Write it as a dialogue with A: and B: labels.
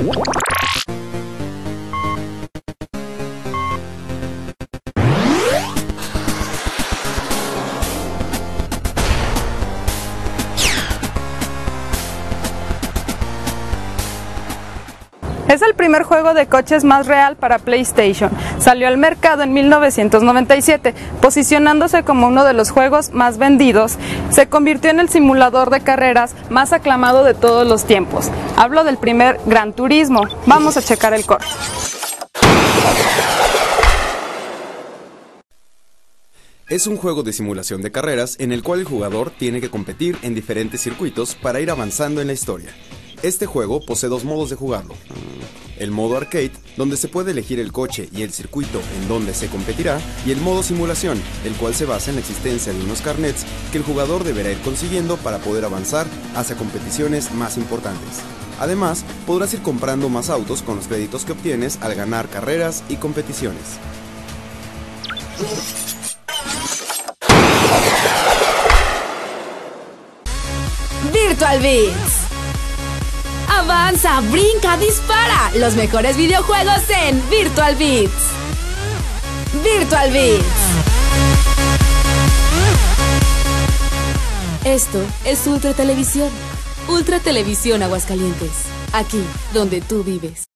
A: What? Es el primer juego de coches más real para PlayStation. Salió al mercado en 1997, posicionándose como uno de los juegos más vendidos. Se convirtió en el simulador de carreras más aclamado de todos los tiempos. Hablo del primer Gran Turismo. Vamos a checar el corte.
B: Es un juego de simulación de carreras en el cual el jugador tiene que competir en diferentes circuitos para ir avanzando en la historia. Este juego posee dos modos de jugarlo. El modo arcade, donde se puede elegir el coche y el circuito en donde se competirá, y el modo simulación, el cual se basa en la existencia de unos carnets que el jugador deberá ir consiguiendo para poder avanzar hacia competiciones más importantes. Además, podrás ir comprando más autos con los créditos que obtienes al ganar carreras y competiciones.
C: Virtual Beats. Avanza, brinca, dispara. Los mejores videojuegos en Virtual Beats. Virtual Beats. Esto es Ultra Televisión. Ultra Televisión Aguascalientes. Aquí, donde tú vives.